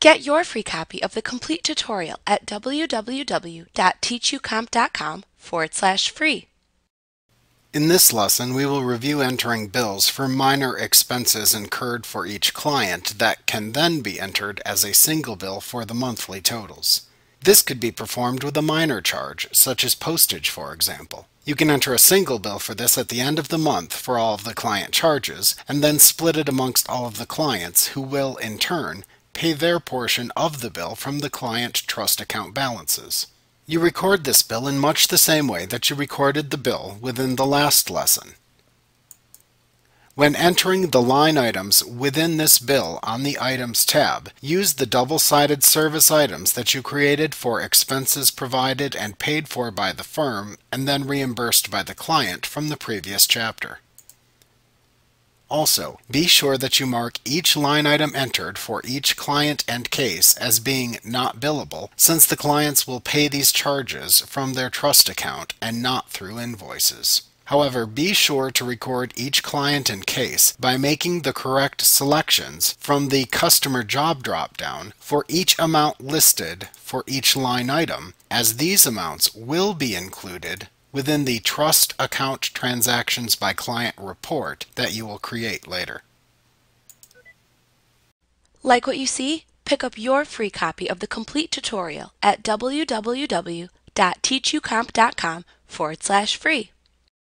Get your free copy of the complete tutorial at www.teachucomp.com forward slash free. In this lesson, we will review entering bills for minor expenses incurred for each client that can then be entered as a single bill for the monthly totals. This could be performed with a minor charge, such as postage for example. You can enter a single bill for this at the end of the month for all of the client charges, and then split it amongst all of the clients who will, in turn, pay their portion of the bill from the client trust account balances. You record this bill in much the same way that you recorded the bill within the last lesson. When entering the line items within this bill on the Items tab, use the double-sided service items that you created for expenses provided and paid for by the firm and then reimbursed by the client from the previous chapter. Also, be sure that you mark each line item entered for each client and case as being not billable, since the clients will pay these charges from their trust account and not through invoices. However, be sure to record each client and case by making the correct selections from the Customer Job dropdown for each amount listed for each line item, as these amounts will be included within the Trust Account Transactions by Client report that you will create later. Like what you see? Pick up your free copy of the complete tutorial at www.teachucomp.com forward slash free.